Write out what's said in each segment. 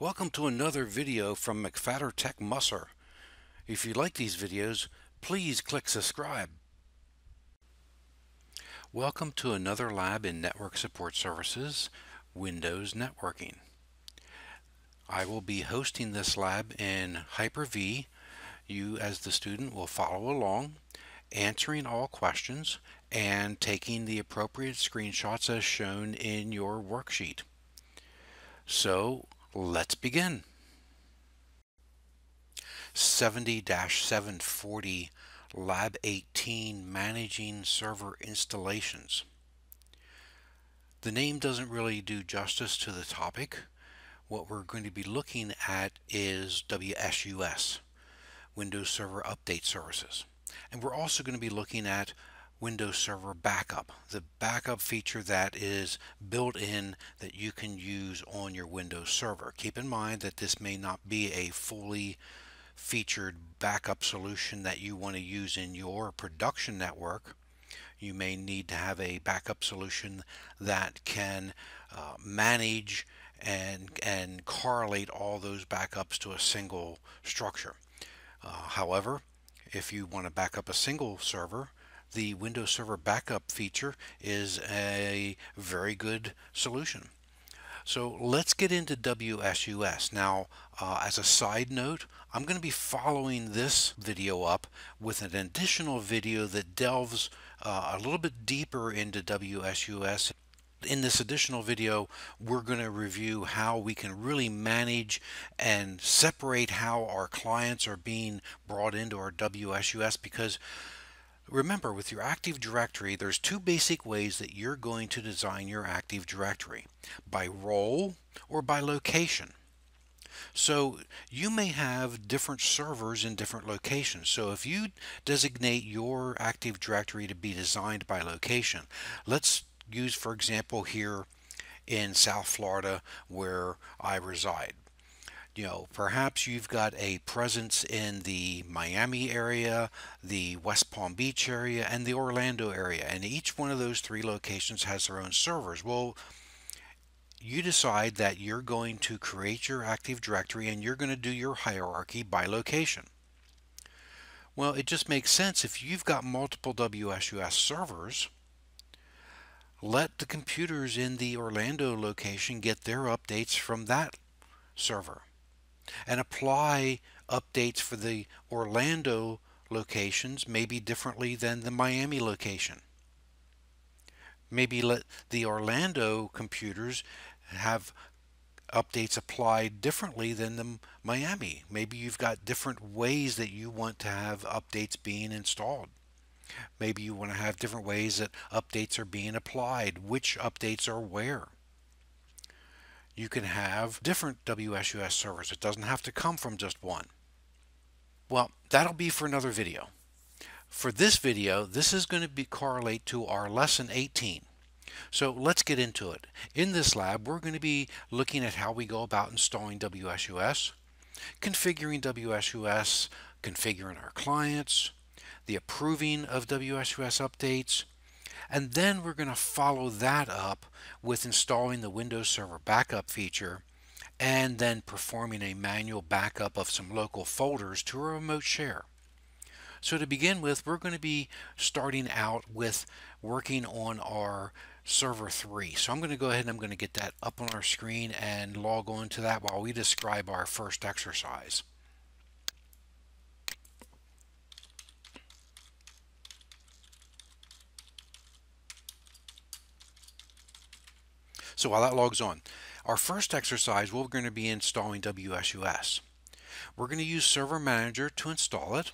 Welcome to another video from McFatter Tech Musser. If you like these videos, please click subscribe. Welcome to another lab in Network Support Services, Windows Networking. I will be hosting this lab in Hyper-V. You as the student will follow along, answering all questions and taking the appropriate screenshots as shown in your worksheet. So let's begin. 70-740 Lab 18 Managing Server Installations. The name doesn't really do justice to the topic. What we're going to be looking at is WSUS, Windows Server Update Services. And we're also going to be looking at Windows Server Backup, the backup feature that is built in that you can use on your Windows Server. Keep in mind that this may not be a fully featured backup solution that you want to use in your production network. You may need to have a backup solution that can uh, manage and, and correlate all those backups to a single structure. Uh, however, if you want to back up a single server, the Windows Server Backup feature is a very good solution. So let's get into WSUS. Now, uh, as a side note, I'm going to be following this video up with an additional video that delves uh, a little bit deeper into WSUS. In this additional video, we're going to review how we can really manage and separate how our clients are being brought into our WSUS because Remember, with your Active Directory, there's two basic ways that you're going to design your Active Directory, by role or by location. So you may have different servers in different locations. So if you designate your Active Directory to be designed by location, let's use, for example, here in South Florida where I reside you know, perhaps you've got a presence in the Miami area, the West Palm Beach area, and the Orlando area, and each one of those three locations has their own servers. Well, you decide that you're going to create your Active Directory and you're going to do your hierarchy by location. Well, it just makes sense if you've got multiple WSUS servers, let the computers in the Orlando location get their updates from that server and apply updates for the Orlando locations maybe differently than the Miami location. Maybe let the Orlando computers have updates applied differently than the Miami. Maybe you've got different ways that you want to have updates being installed. Maybe you want to have different ways that updates are being applied, which updates are where you can have different WSUS servers. It doesn't have to come from just one. Well, that'll be for another video. For this video, this is going to be correlate to our lesson 18. So let's get into it. In this lab, we're going to be looking at how we go about installing WSUS, configuring WSUS, configuring our clients, the approving of WSUS updates, and then we're going to follow that up with installing the Windows Server Backup feature and then performing a manual backup of some local folders to a remote share. So to begin with, we're going to be starting out with working on our server 3. So I'm going to go ahead and I'm going to get that up on our screen and log on to that while we describe our first exercise. So while that logs on, our first exercise, we're going to be installing WSUS. We're going to use Server Manager to install it,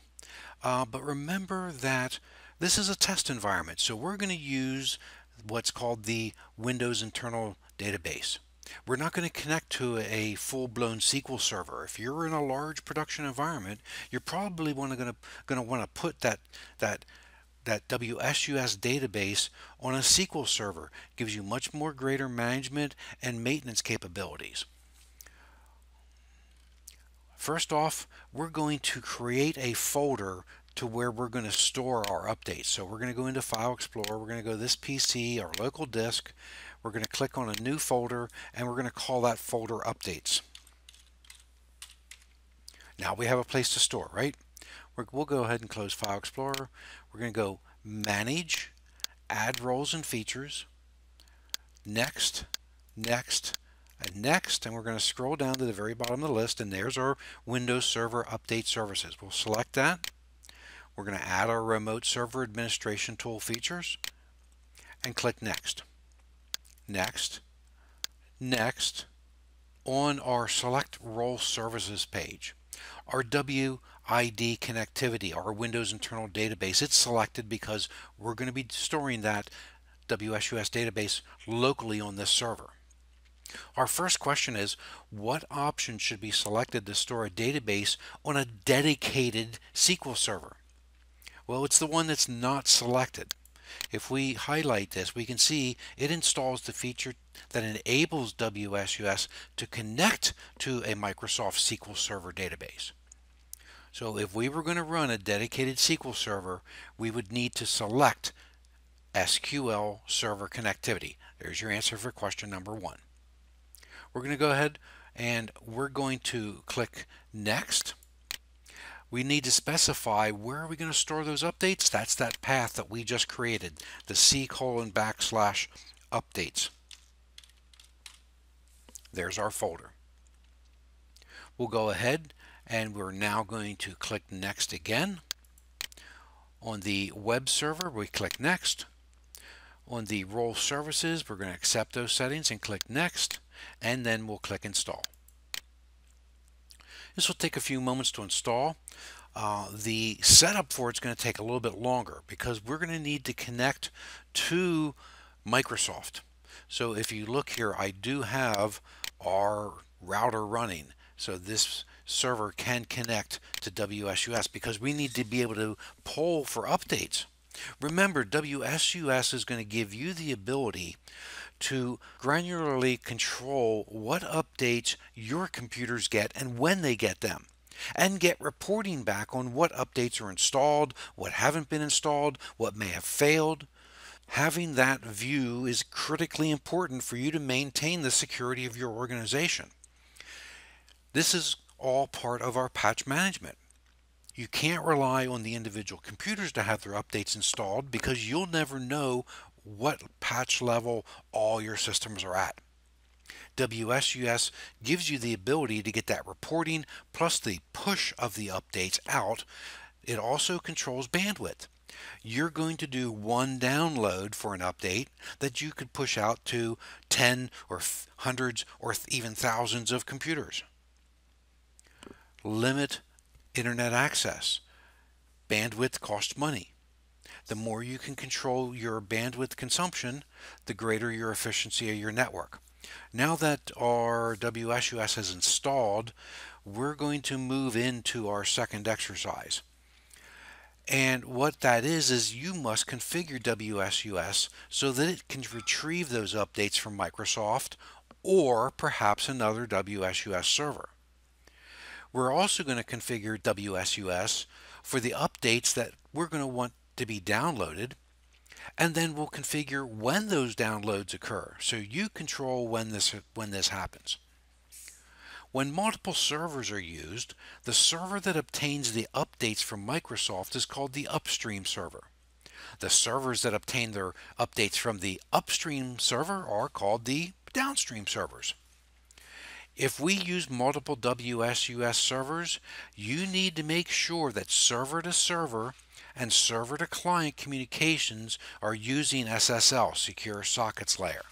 uh, but remember that this is a test environment, so we're going to use what's called the Windows Internal Database. We're not going to connect to a full-blown SQL server. If you're in a large production environment, you're probably going to going to want to put that that that WSUS database on a SQL server. Gives you much more greater management and maintenance capabilities. First off, we're going to create a folder to where we're going to store our updates. So we're going to go into File Explorer, we're going to go to this PC, our local disk, we're going to click on a new folder, and we're going to call that folder Updates. Now we have a place to store, right? we will go ahead and close File Explorer. We're going to go Manage, Add Roles and Features, Next, Next, and Next, and we're going to scroll down to the very bottom of the list, and there's our Windows Server Update Services. We'll select that. We're going to add our Remote Server Administration Tool features, and click Next. Next, Next, on our Select Role Services page. Our WID connectivity, our Windows internal database, it's selected because we're going to be storing that WSUS database locally on this server. Our first question is, what option should be selected to store a database on a dedicated SQL server? Well, it's the one that's not selected. If we highlight this, we can see it installs the feature that enables WSUS to connect to a Microsoft SQL Server database. So if we were going to run a dedicated SQL Server, we would need to select SQL Server Connectivity. There's your answer for question number one. We're going to go ahead and we're going to click Next we need to specify where are we going to store those updates. That's that path that we just created, the C colon backslash updates. There's our folder. We'll go ahead and we're now going to click next again. On the web server, we click next. On the role services, we're going to accept those settings and click next, and then we'll click install. This will take a few moments to install. Uh, the setup for it's going to take a little bit longer because we're going to need to connect to Microsoft. So if you look here, I do have our router running. So this server can connect to WSUS because we need to be able to poll for updates. Remember, WSUS is going to give you the ability to granularly control what updates your computers get and when they get them and get reporting back on what updates are installed, what haven't been installed, what may have failed. Having that view is critically important for you to maintain the security of your organization. This is all part of our patch management. You can't rely on the individual computers to have their updates installed because you'll never know what patch level all your systems are at. WSUS gives you the ability to get that reporting plus the push of the updates out. It also controls bandwidth. You're going to do one download for an update that you could push out to 10 or hundreds or even thousands of computers. Limit internet access. Bandwidth costs money. The more you can control your bandwidth consumption, the greater your efficiency of your network. Now that our WSUS is installed, we're going to move into our second exercise. And what that is, is you must configure WSUS so that it can retrieve those updates from Microsoft or perhaps another WSUS server. We're also going to configure WSUS for the updates that we're going to want to be downloaded and then we'll configure when those downloads occur so you control when this when this happens. When multiple servers are used the server that obtains the updates from Microsoft is called the upstream server. The servers that obtain their updates from the upstream server are called the downstream servers. If we use multiple WSUS servers, you need to make sure that server to server and server to client communications are using SSL, Secure Sockets Layer.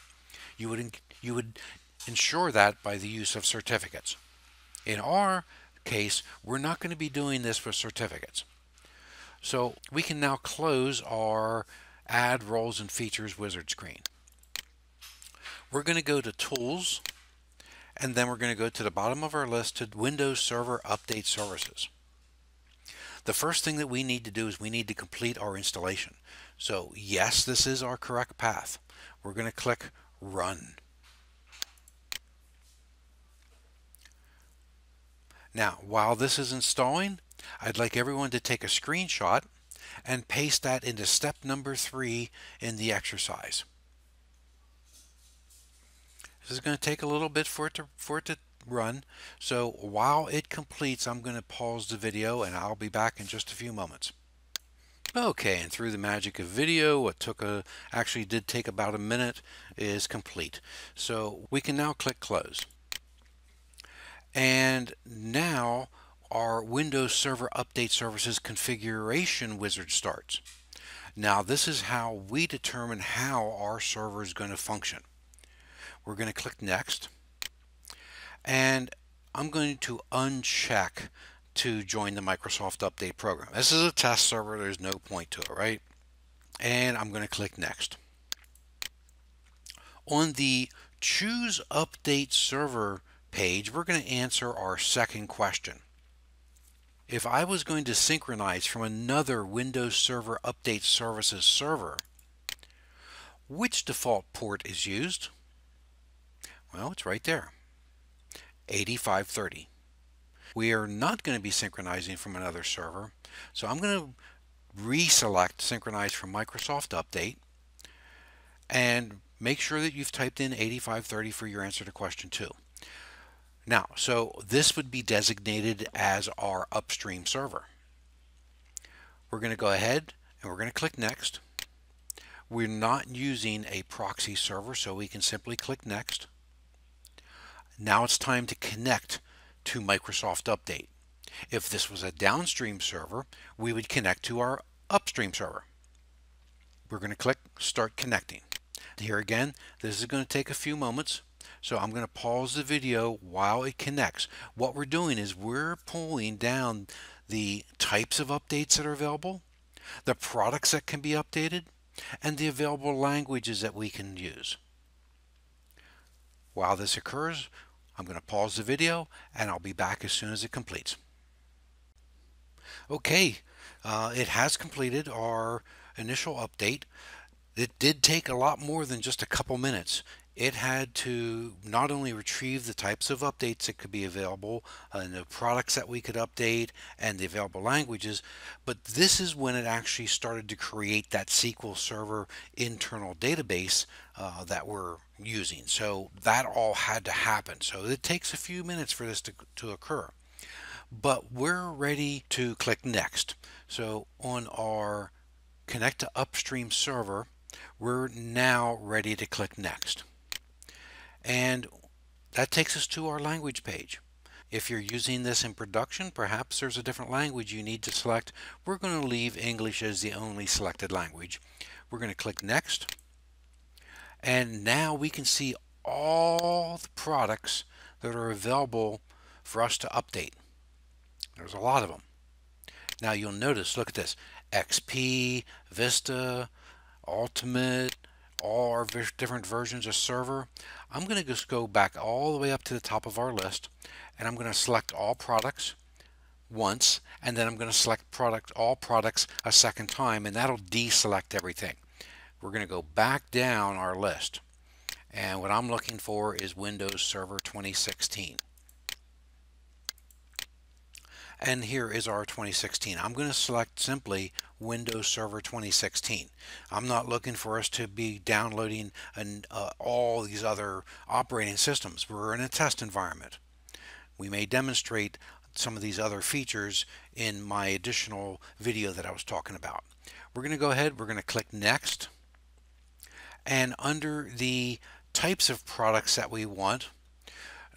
You would, you would ensure that by the use of certificates. In our case, we're not going to be doing this with certificates. So we can now close our Add Roles and Features wizard screen. We're going to go to Tools, and then we're going to go to the bottom of our list to Windows Server Update Services. The first thing that we need to do is we need to complete our installation. So yes, this is our correct path. We're going to click Run. Now, while this is installing, I'd like everyone to take a screenshot and paste that into step number three in the exercise. This is going to take a little bit for it to, for it to run. So while it completes, I'm going to pause the video and I'll be back in just a few moments. Okay, and through the magic of video, what took a actually did take about a minute is complete. So we can now click close. And now our Windows Server Update Services configuration wizard starts. Now this is how we determine how our server is going to function. We're going to click next and I'm going to uncheck to join the Microsoft Update program. This is a test server, there's no point to it, right? And I'm going to click next. On the choose update server page, we're going to answer our second question. If I was going to synchronize from another Windows Server Update Services server, which default port is used? Well, it's right there, 8530. We are not going to be synchronizing from another server, so I'm going to reselect synchronize from Microsoft Update and make sure that you've typed in 8530 for your answer to question 2. Now, so this would be designated as our upstream server. We're going to go ahead and we're going to click next. We're not using a proxy server, so we can simply click next. Now it's time to connect to Microsoft Update. If this was a downstream server, we would connect to our upstream server. We're going to click Start Connecting. Here again, this is going to take a few moments. So I'm going to pause the video while it connects. What we're doing is we're pulling down the types of updates that are available, the products that can be updated, and the available languages that we can use. While this occurs, I'm going to pause the video and I'll be back as soon as it completes. Okay, uh, it has completed our initial update. It did take a lot more than just a couple minutes it had to not only retrieve the types of updates that could be available uh, and the products that we could update and the available languages, but this is when it actually started to create that SQL Server internal database uh, that we're using. So that all had to happen. So it takes a few minutes for this to, to occur. But we're ready to click next. So on our connect to upstream server, we're now ready to click next. And that takes us to our language page. If you're using this in production, perhaps there's a different language you need to select. We're going to leave English as the only selected language. We're going to click Next. And now we can see all the products that are available for us to update. There's a lot of them. Now you'll notice, look at this, XP, Vista, Ultimate, all our different versions of server. I'm going to just go back all the way up to the top of our list and I'm going to select all products once and then I'm going to select product all products a second time and that'll deselect everything. We're going to go back down our list and what I'm looking for is Windows Server 2016 and here is our 2016. I'm going to select simply Windows Server 2016. I'm not looking for us to be downloading an, uh, all these other operating systems. We're in a test environment. We may demonstrate some of these other features in my additional video that I was talking about. We're going to go ahead, we're going to click Next. And under the types of products that we want,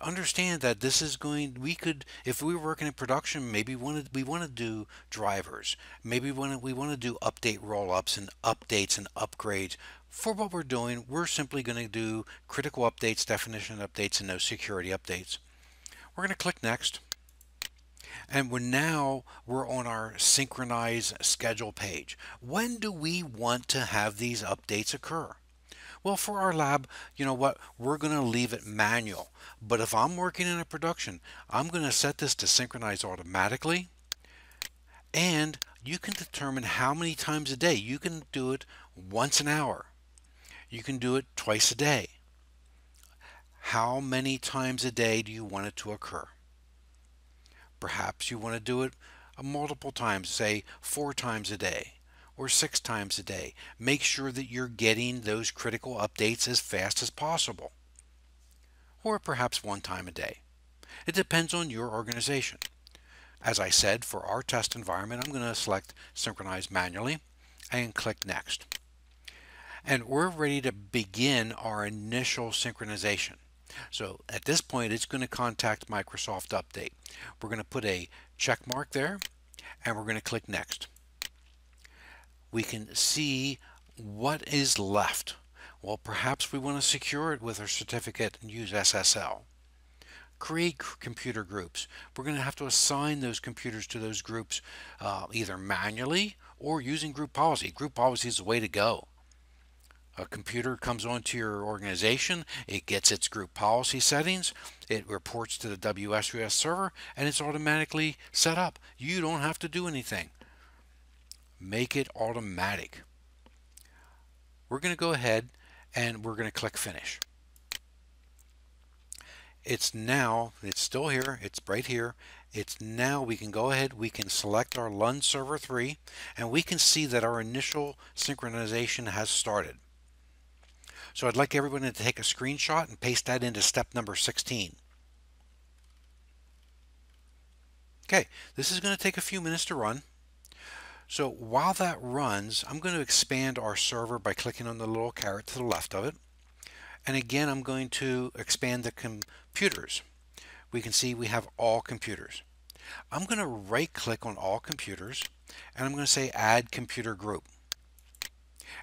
understand that this is going we could if we were working in production maybe we want to we want to do drivers. Maybe we want to, we want to do update roll-ups and updates and upgrades. For what we're doing we're simply going to do critical updates definition updates and no security updates. We're going to click next. And we're now we're on our synchronize schedule page. When do we want to have these updates occur well, for our lab, you know what? We're going to leave it manual. But if I'm working in a production, I'm going to set this to synchronize automatically. And you can determine how many times a day. You can do it once an hour. You can do it twice a day. How many times a day do you want it to occur? Perhaps you want to do it multiple times, say four times a day or six times a day. Make sure that you're getting those critical updates as fast as possible, or perhaps one time a day. It depends on your organization. As I said, for our test environment, I'm going to select Synchronize Manually and click Next. And we're ready to begin our initial synchronization. So at this point, it's going to contact Microsoft Update. We're going to put a check mark there, and we're going to click Next. We can see what is left. Well, perhaps we want to secure it with our certificate and use SSL create computer groups. We're going to have to assign those computers to those groups uh, either manually or using group policy. Group policy is the way to go. A computer comes onto your organization, it gets its group policy settings, it reports to the WSUS server, and it's automatically set up. You don't have to do anything. Make it automatic. We're going to go ahead and we're going to click Finish it's now, it's still here, it's right here. It's now we can go ahead, we can select our LUN Server 3, and we can see that our initial synchronization has started. So I'd like everyone to take a screenshot and paste that into step number 16. Okay, this is going to take a few minutes to run. So while that runs, I'm going to expand our server by clicking on the little caret to the left of it. And again, I'm going to expand the computers. We can see we have all computers. I'm going to right click on all computers and I'm going to say add computer group.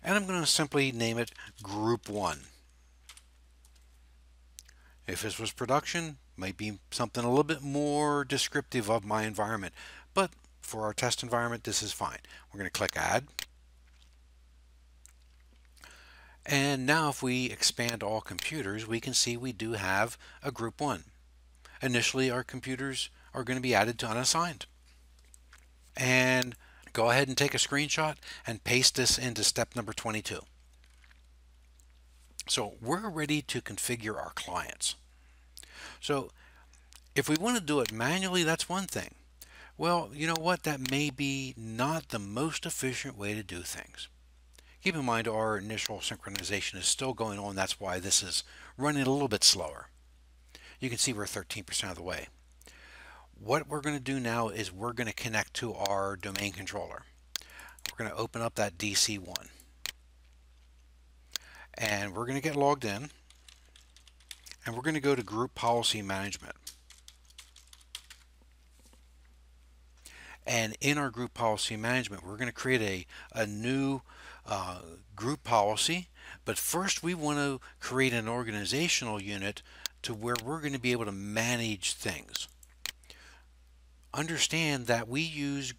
And I'm going to simply name it group 1. If this was production, might be something a little bit more descriptive of my environment. But for our test environment, this is fine. We're going to click add. And now if we expand all computers, we can see we do have a group 1. Initially, our computers are going to be added to unassigned. And go ahead and take a screenshot and paste this into step number 22. So we're ready to configure our clients. So if we want to do it manually, that's one thing. Well, you know what? That may be not the most efficient way to do things. Keep in mind our initial synchronization is still going on. That's why this is running a little bit slower. You can see we're 13% of the way. What we're going to do now is we're going to connect to our domain controller. We're going to open up that DC1. And we're going to get logged in. And we're going to go to Group Policy Management. And in our group policy management, we're going to create a, a new uh, group policy. But first, we want to create an organizational unit to where we're going to be able to manage things. Understand that we use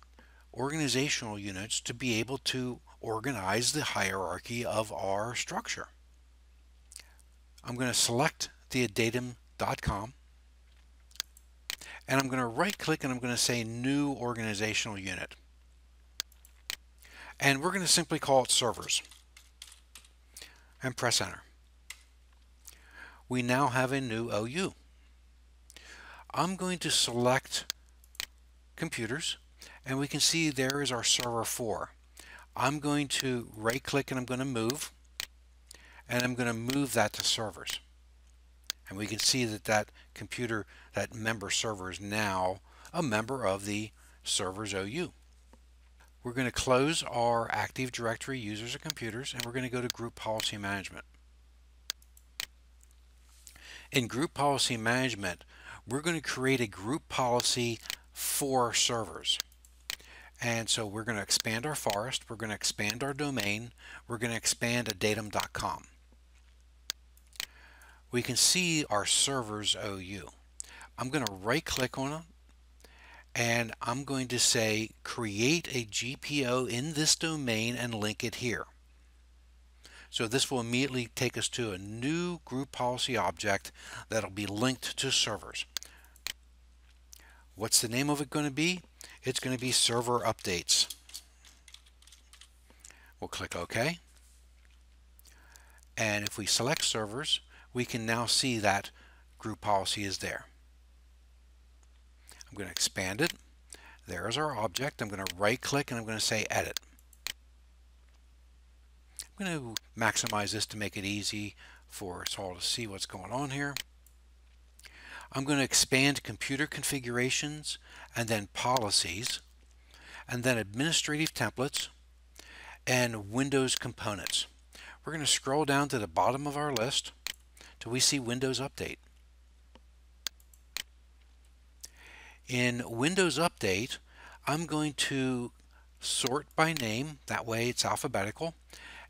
organizational units to be able to organize the hierarchy of our structure. I'm going to select the datum.com and I'm going to right click and I'm going to say new organizational unit. And we're going to simply call it servers and press enter. We now have a new OU. I'm going to select computers and we can see there is our server 4. I'm going to right click and I'm going to move and I'm going to move that to servers. And we can see that that computer, that member server is now a member of the servers OU. We're going to close our Active Directory users and computers and we're going to go to Group Policy Management. In Group Policy Management, we're going to create a group policy for servers. And so we're going to expand our forest, we're going to expand our domain, we're going to expand adatum.com we can see our servers OU. I'm going to right click on them and I'm going to say create a GPO in this domain and link it here. So this will immediately take us to a new group policy object that'll be linked to servers. What's the name of it going to be? It's going to be server updates. We'll click OK. And if we select servers, we can now see that group policy is there. I'm going to expand it. There's our object. I'm going to right click and I'm going to say edit. I'm going to maximize this to make it easy for us all to see what's going on here. I'm going to expand computer configurations and then policies and then administrative templates and Windows components. We're going to scroll down to the bottom of our list till we see Windows Update. In Windows Update, I'm going to sort by name, that way it's alphabetical,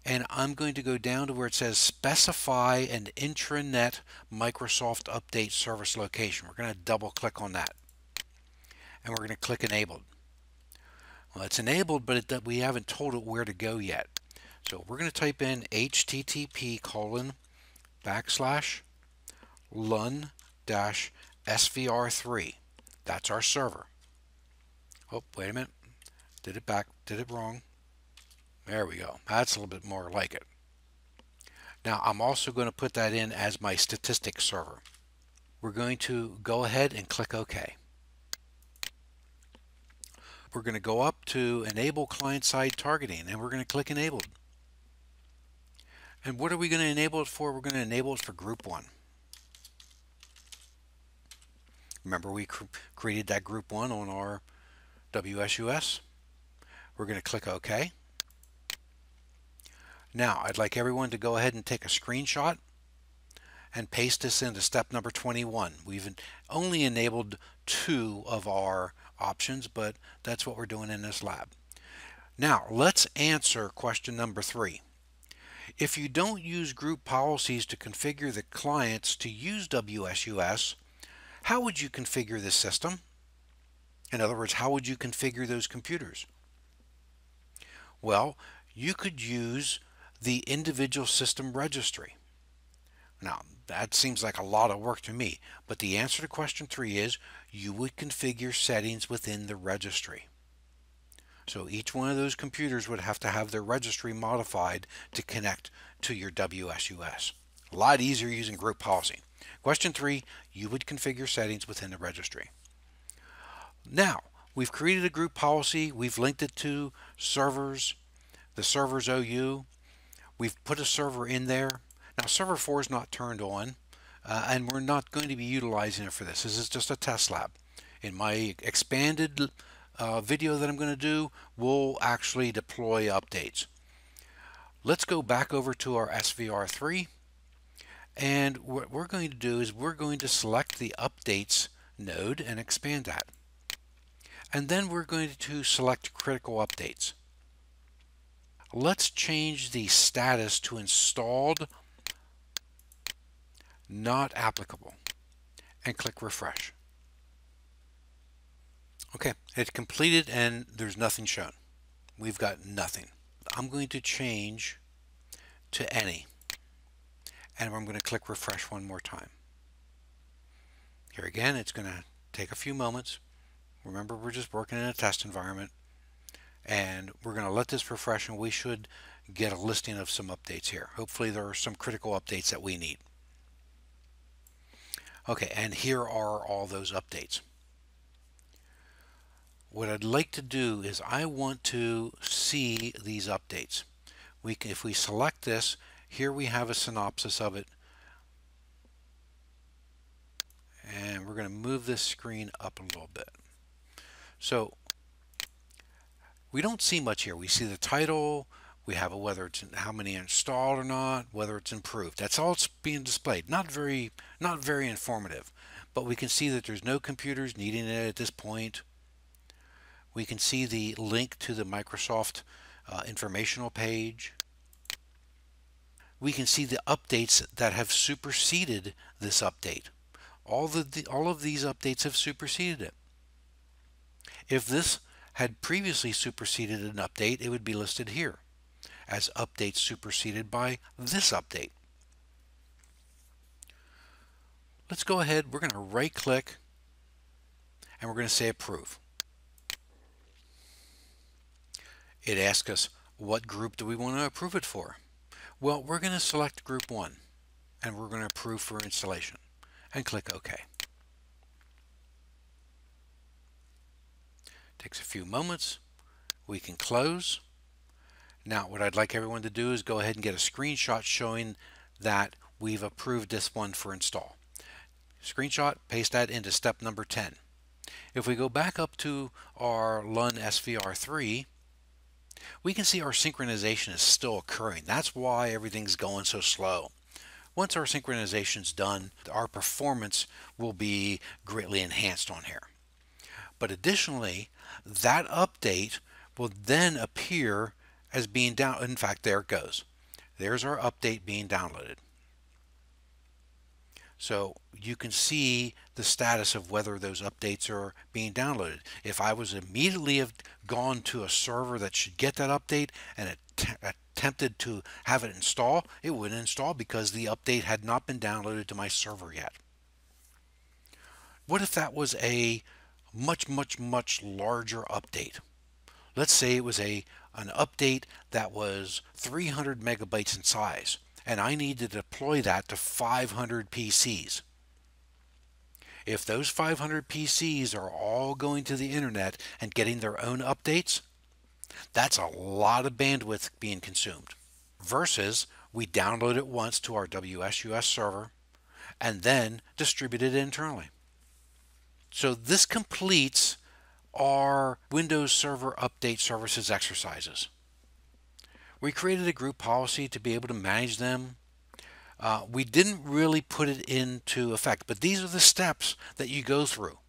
and I'm going to go down to where it says specify an intranet Microsoft Update service location. We're going to double click on that and we're going to click enabled. Well, it's enabled, but it, we haven't told it where to go yet. So we're going to type in http colon backslash lun dash svr3. That's our server. Oh, wait a minute. Did it back, did it wrong. There we go. That's a little bit more like it. Now I'm also going to put that in as my statistics server. We're going to go ahead and click OK. We're going to go up to Enable Client-Side Targeting and we're going to click Enabled. And what are we going to enable it for? We're going to enable it for Group 1. Remember we cr created that Group 1 on our WSUS? We're going to click OK. Now, I'd like everyone to go ahead and take a screenshot and paste this into step number 21. We've only enabled two of our options, but that's what we're doing in this lab. Now, let's answer question number three. If you don't use group policies to configure the clients to use WSUS, how would you configure this system? In other words, how would you configure those computers? Well, you could use the individual system registry. Now, that seems like a lot of work to me, but the answer to question three is you would configure settings within the registry. So each one of those computers would have to have their registry modified to connect to your WSUS. A lot easier using group policy. Question three, you would configure settings within the registry. Now, We've created a group policy. We've linked it to servers, the servers OU. We've put a server in there. Now server 4 is not turned on uh, and we're not going to be utilizing it for this. This is just a test lab. In my expanded uh, video that I'm going to do, we'll actually deploy updates. Let's go back over to our SVR3 and what we're going to do is we're going to select the updates node and expand that and then we're going to select critical updates. Let's change the status to installed not applicable and click refresh. Okay, it's completed and there's nothing shown. We've got nothing. I'm going to change to any and I'm going to click refresh one more time. Here again, it's going to take a few moments. Remember, we're just working in a test environment. And we're going to let this refresh and we should get a listing of some updates here. Hopefully there are some critical updates that we need. Okay, and here are all those updates. What I'd like to do is I want to see these updates. We if we select this, here we have a synopsis of it. And we're going to move this screen up a little bit. So we don't see much here. We see the title, we have a whether it's how many installed or not, whether it's improved. That's all it's being displayed. Not very, not very informative, but we can see that there's no computers needing it at this point. We can see the link to the Microsoft uh, informational page. We can see the updates that have superseded this update. All the, the all of these updates have superseded it. If this had previously superseded an update, it would be listed here as updates superseded by this update. Let's go ahead, we're going to right click and we're going to say approve. It asks us what group do we want to approve it for? Well, we're going to select group 1 and we're going to approve for installation and click OK. Takes a few moments. We can close. Now what I'd like everyone to do is go ahead and get a screenshot showing that we've approved this one for install. screenshot, paste that into step number 10. If we go back up to our LUN SVR3, we can see our synchronization is still occurring. That's why everything's going so slow. Once our synchronization is done, our performance will be greatly enhanced on here. But additionally, that update will then appear as being down. In fact, there it goes. There's our update being downloaded. So you can see the status of whether those updates are being downloaded. If I was immediately have gone to a server that should get that update and attempted to have it install, it wouldn't install because the update had not been downloaded to my server yet. What if that was a much, much, much larger update? Let's say it was a an update that was 300 megabytes in size and I need to deploy that to 500 PCs. If those 500 PCs are all going to the internet and getting their own updates, that's a lot of bandwidth being consumed. Versus we download it once to our WSUS server and then distribute it internally. So this completes our Windows Server Update Services exercises. We created a group policy to be able to manage them. Uh, we didn't really put it into effect, but these are the steps that you go through.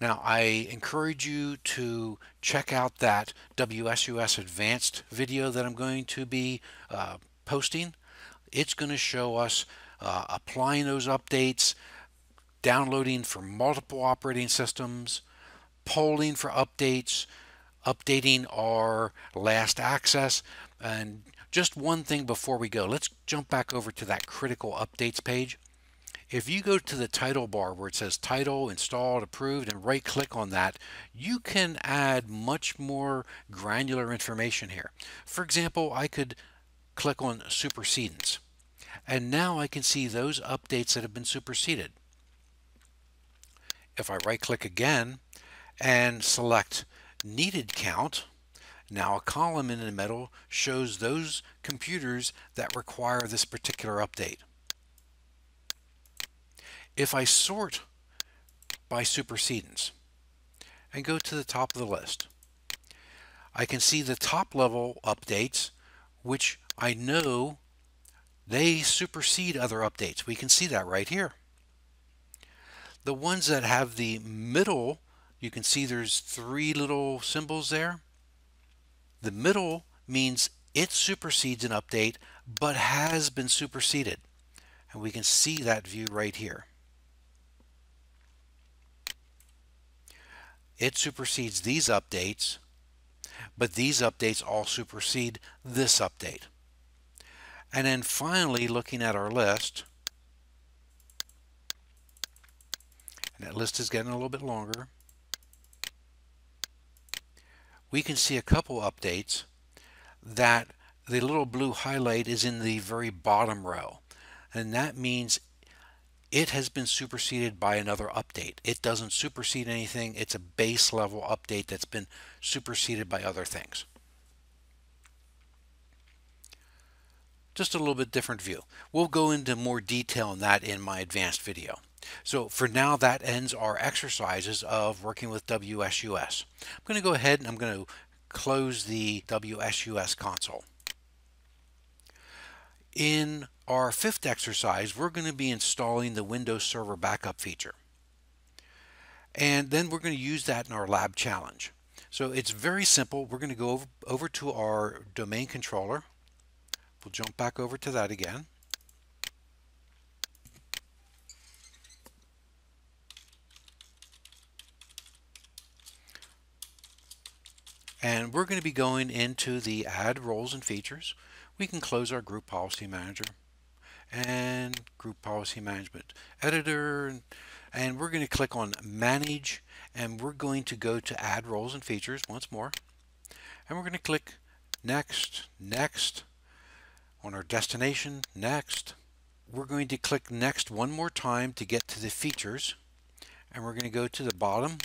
Now, I encourage you to check out that WSUS Advanced video that I'm going to be uh, posting. It's going to show us uh, applying those updates, downloading for multiple operating systems, polling for updates, updating our last access. And just one thing before we go, let's jump back over to that critical updates page. If you go to the title bar where it says title, installed, approved, and right click on that, you can add much more granular information here. For example, I could click on supersedence. And now I can see those updates that have been superseded. If I right click again and select needed count, now a column in the middle shows those computers that require this particular update. If I sort by supersedence and go to the top of the list, I can see the top level updates which I know they supersede other updates. We can see that right here. The ones that have the middle you can see there's three little symbols there. The middle means it supersedes an update but has been superseded. And we can see that view right here. It supersedes these updates, but these updates all supersede this update. And then finally, looking at our list, and that list is getting a little bit longer, we can see a couple updates that the little blue highlight is in the very bottom row. And that means it has been superseded by another update. It doesn't supersede anything. It's a base level update that's been superseded by other things. Just a little bit different view. We'll go into more detail on that in my advanced video. So for now, that ends our exercises of working with WSUS. I'm going to go ahead and I'm going to close the WSUS console. In our fifth exercise, we're going to be installing the Windows Server Backup feature. And then we're going to use that in our lab challenge. So it's very simple. We're going to go over, to our domain controller. We'll jump back over to that again. And we're going to be going into the add roles and features. We can close our group policy manager and group policy management editor and we're going to click on manage and we're going to go to add roles and features once more and we're going to click next next on our destination next we're going to click next one more time to get to the features and we're going to go to the bottom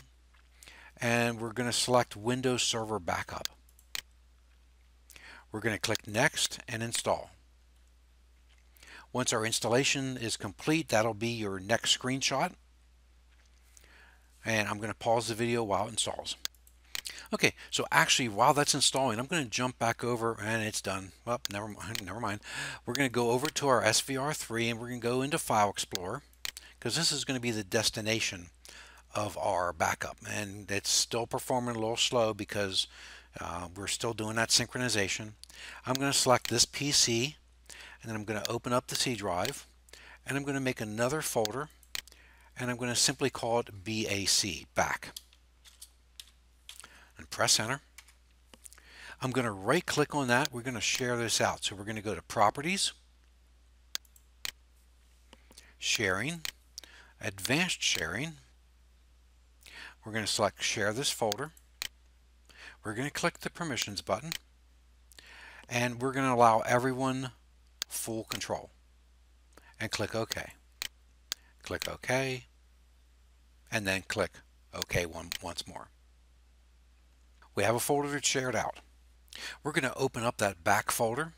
and we're going to select Windows Server Backup. We're going to click Next and Install. Once our installation is complete, that'll be your next screenshot. And I'm going to pause the video while it installs. Okay, so actually while that's installing, I'm going to jump back over and it's done. Well, never mind, never mind. We're going to go over to our SVR3 and we're going to go into File Explorer because this is going to be the destination of our backup. And it's still performing a little slow because uh, we're still doing that synchronization. I'm going to select this PC and then I'm going to open up the C drive and I'm going to make another folder and I'm going to simply call it BAC, back. And press enter. I'm going to right click on that. We're going to share this out. So we're going to go to properties, sharing, advanced sharing. We're going to select share this folder. We're going to click the permissions button and we're going to allow everyone full control and click OK. Click OK and then click OK one, once more. We have a folder that's shared out. We're going to open up that back folder.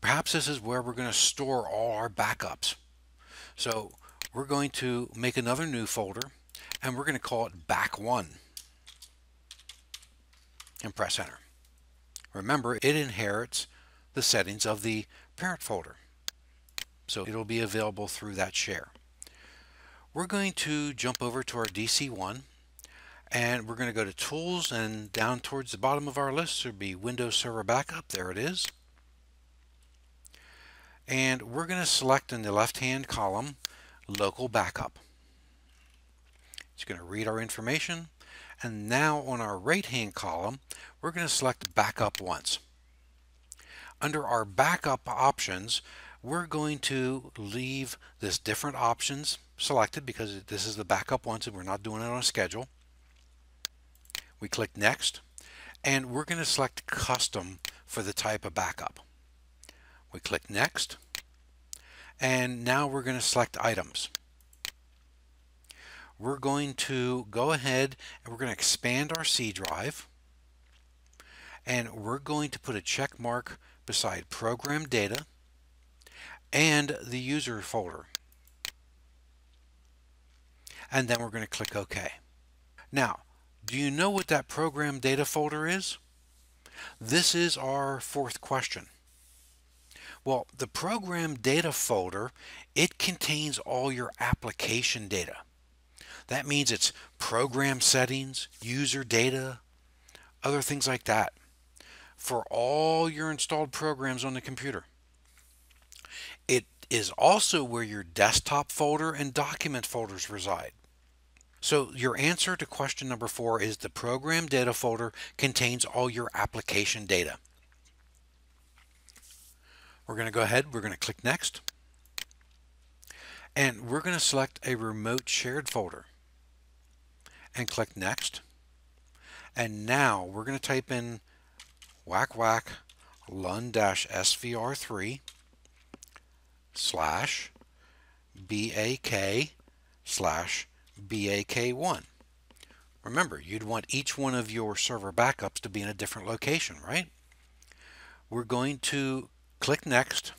Perhaps this is where we're going to store all our backups. So we're going to make another new folder and we're going to call it back1 and press enter. Remember it inherits the settings of the parent folder so it'll be available through that share. We're going to jump over to our DC1 and we're going to go to tools and down towards the bottom of our list there will be Windows Server Backup there it is and we're going to select in the left hand column local backup. It's going to read our information and now on our right hand column we're going to select backup once. Under our backup options we're going to leave this different options selected because this is the backup once and we're not doing it on a schedule. We click next and we're going to select custom for the type of backup. We click next and now we're going to select items we're going to go ahead and we're going to expand our C drive and we're going to put a check mark beside program data and the user folder and then we're going to click OK. Now do you know what that program data folder is? This is our fourth question. Well, the program data folder, it contains all your application data. That means it's program settings, user data, other things like that for all your installed programs on the computer. It is also where your desktop folder and document folders reside. So your answer to question number four is the program data folder contains all your application data. We're going to go ahead, we're going to click next, and we're going to select a remote shared folder and click next. And now we're going to type in whack whack lon-svr3 slash BAK slash BAK1. Remember, you'd want each one of your server backups to be in a different location, right? We're going to click Next,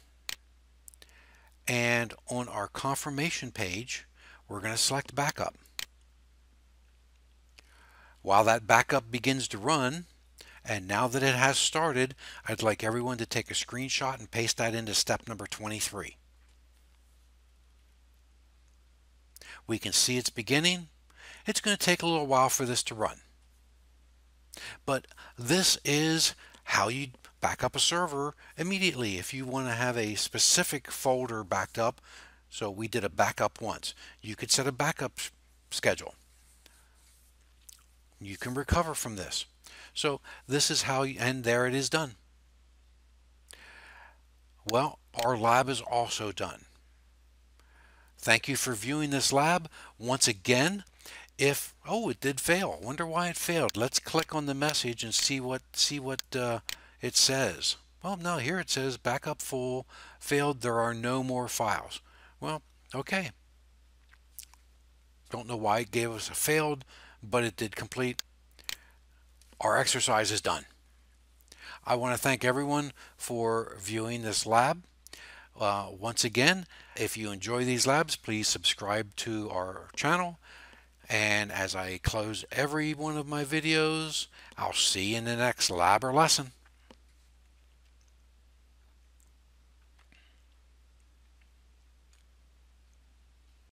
and on our confirmation page, we're going to select Backup. While that backup begins to run, and now that it has started, I'd like everyone to take a screenshot and paste that into step number 23. We can see it's beginning. It's going to take a little while for this to run. But this is how you back up a server immediately if you want to have a specific folder backed up. So we did a backup once. You could set a backup schedule. You can recover from this. So this is how, you, and there it is done. Well, our lab is also done. Thank you for viewing this lab. Once again, if, oh, it did fail. Wonder why it failed. Let's click on the message and see what, see what uh, it says. Well, no, here it says backup full, failed, there are no more files. Well, okay. Don't know why it gave us a failed, but it did complete. Our exercise is done. I want to thank everyone for viewing this lab. Uh, once again, if you enjoy these labs, please subscribe to our channel. And as I close every one of my videos, I'll see you in the next lab or lesson.